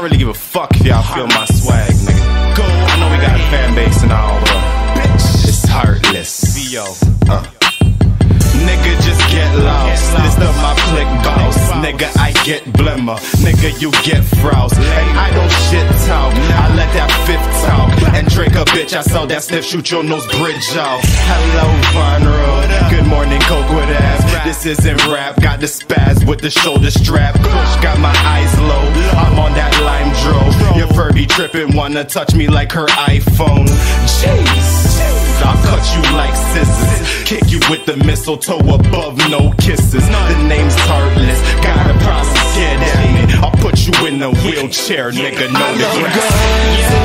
don't really give a fuck if y'all feel my swag, nigga. Go. I know we got a fan base and all, but it's heartless. Yo. Uh. Nigga, just get lost. This the my click boss. Nigga, I get blimmer. Nigga, you get froze. And I don't shit talk. I let that fifth bitch, I saw that sniff, shoot your nose bridge off. Hello, Von Road. Good morning, Coke with ass. This isn't rap. Got the spaz with the shoulder strap. Push, got my eyes low. I'm on that lime dro. Your Furby tripping, wanna touch me like her iPhone. Jeez. I'll cut you like scissors. Kick you with the mistletoe above, no kisses. The name's Heartless. Got a process, get at me. I'll put you in a wheelchair, nigga. No regrets.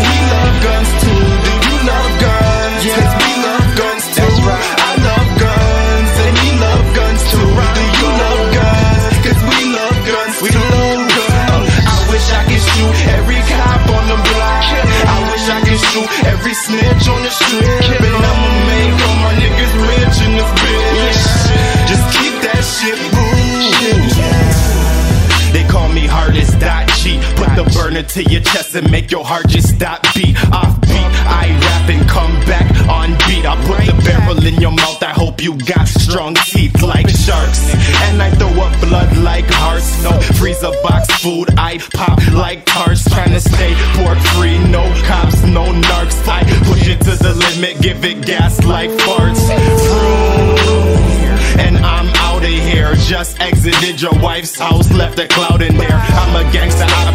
To your chest and make your heart just stop beat. Off beat, I rap and come back on beat. I put the barrel in your mouth. I hope you got strong teeth like sharks. And I throw up blood like hearts. No freezer box food. I pop like tarts. Trying to stay pork free. No cops, no narcs. I push it to the limit. Give it gas like farts. And I'm out of here. Just exited your wife's house, left a cloud in there. I'm a gangster, I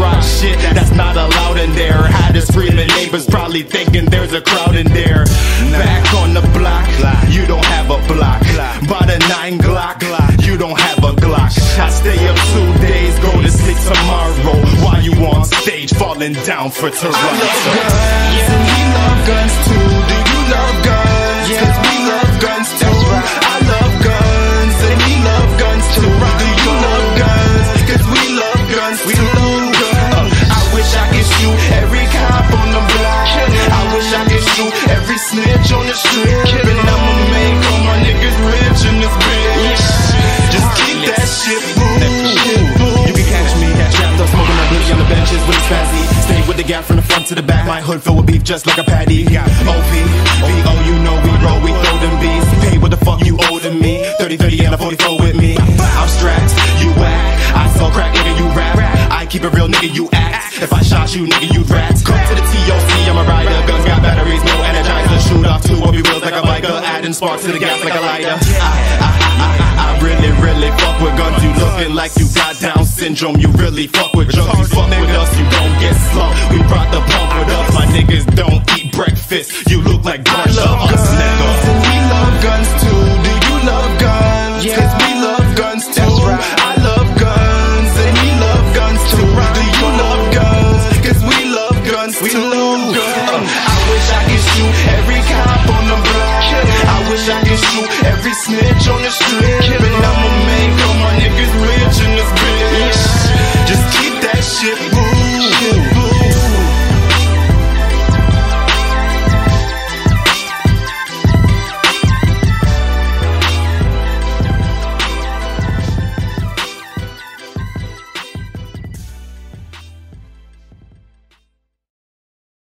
probably thinking there's a crowd in there. Back on the block, you don't have a block. Bought a nine Glock, you don't have a Glock. I stay up two days, go to sleep tomorrow. While you on stage, falling down for Toronto. I love guns, and we love guns too. Do you love guns? Cause we love guns too. I love guns, and we love guns too. Do you love guns? Cause we love guns we the strip. And I'ma make all my niggas rich in this bitch. Just keep that shit moving. You can catch me, trapped up smoking a blicky on the benches with a spazzy. Stay with the gap from the front to the back. My hood filled with beef just like a patty. OP, VO, you know we roll, we throw them beats. Pay what the fuck you owe to me. 30 30 and a 44 with me. I'm strapped, you whack. I sell crack, nigga, you rap. I keep it real, nigga, you act. If I shot you, nigga, you'd rat. Come to the TOC, I'm a rider. Guns got batteries, no energizer. Adding sparks to the gas like a lighter. I, I, I, I really, really fuck with guns. You looking like you got Down syndrome. You really fuck with drugs. You fuck with us, you don't get slumped. We brought the pump with us. My niggas don't eat breakfast. You look like bunch of us, nigga. we love guns too. Shoot every snitch on the strip.